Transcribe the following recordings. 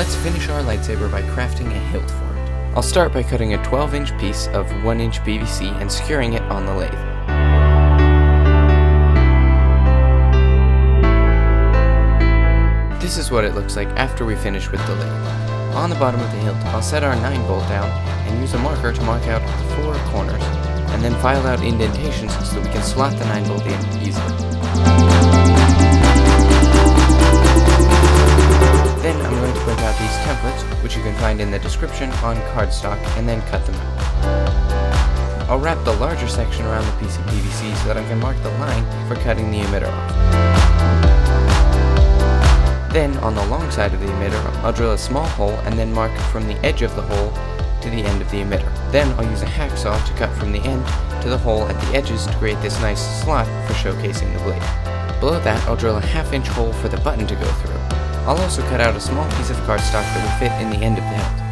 let's finish our lightsaber by crafting a hilt for it. I'll start by cutting a 12 inch piece of 1 inch PVC and securing it on the lathe. This is what it looks like after we finish with the lathe. On the bottom of the hilt, I'll set our 9 volt down and use a marker to mark out the four corners, and then file out indentations so that we can slot the 9 volt in easily. Find in the description on cardstock, and then cut them out. I'll wrap the larger section around the piece of PVC so that I can mark the line for cutting the emitter off. Then, on the long side of the emitter, I'll drill a small hole and then mark from the edge of the hole to the end of the emitter. Then I'll use a hacksaw to cut from the end to the hole at the edges to create this nice slot for showcasing the blade. Below that, I'll drill a half inch hole for the button to go through. I'll also cut out a small piece of cardstock that will fit in the end of the hilt.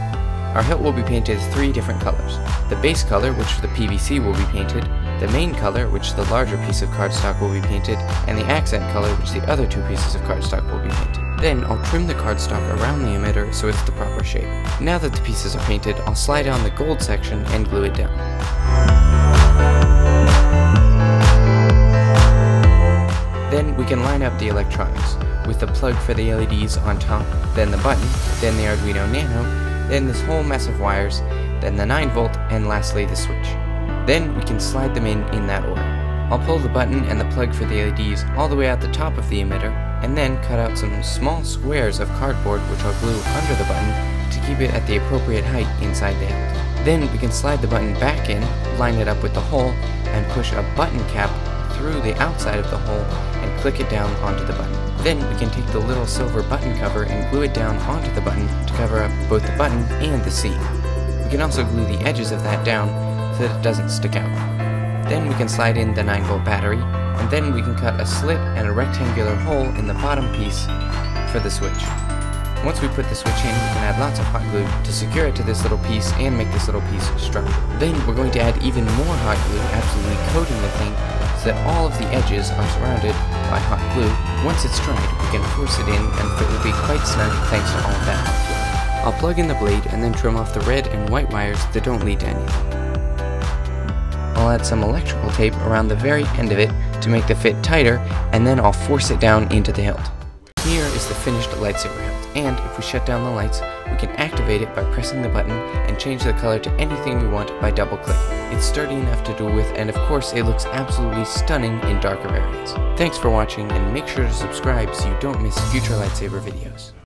Our hilt will be painted three different colors. The base color, which the PVC will be painted, the main color, which the larger piece of cardstock will be painted, and the accent color, which the other two pieces of cardstock will be painted. Then I'll trim the cardstock around the emitter so it's the proper shape. Now that the pieces are painted, I'll slide on the gold section and glue it down. Then we can line up the electronics, with the plug for the LEDs on top, then the button, then the Arduino Nano, then this whole mess of wires, then the 9 volt, and lastly the switch. Then we can slide them in in that order. I'll pull the button and the plug for the LEDs all the way out the top of the emitter, and then cut out some small squares of cardboard which I'll glue under the button to keep it at the appropriate height inside the hilt. Then we can slide the button back in, line it up with the hole, and push a button cap through the outside of the hole and click it down onto the button. Then we can take the little silver button cover and glue it down onto the button to cover up both the button and the seat. We can also glue the edges of that down so that it doesn't stick out. Then we can slide in the 9 volt battery, and then we can cut a slit and a rectangular hole in the bottom piece for the switch. Once we put the switch in, we can add lots of hot glue to secure it to this little piece and make this little piece stronger. Then we're going to add even more hot glue, absolutely coating the thing so that all of the edges are surrounded by hot glue. Once it's dried, we can force it in and it will be quite snug thanks to all that. I'll plug in the blade and then trim off the red and white wires that don't lead to anything. I'll add some electrical tape around the very end of it to make the fit tighter, and then I'll force it down into the hilt. Here is the finished lightsaber hilt, and if we shut down the lights, we can activate it by pressing the button and change the color to anything we want by double clicking. It's sturdy enough to duel with, and of course it looks absolutely stunning in darker areas. Thanks for watching, and make sure to subscribe so you don't miss future lightsaber videos.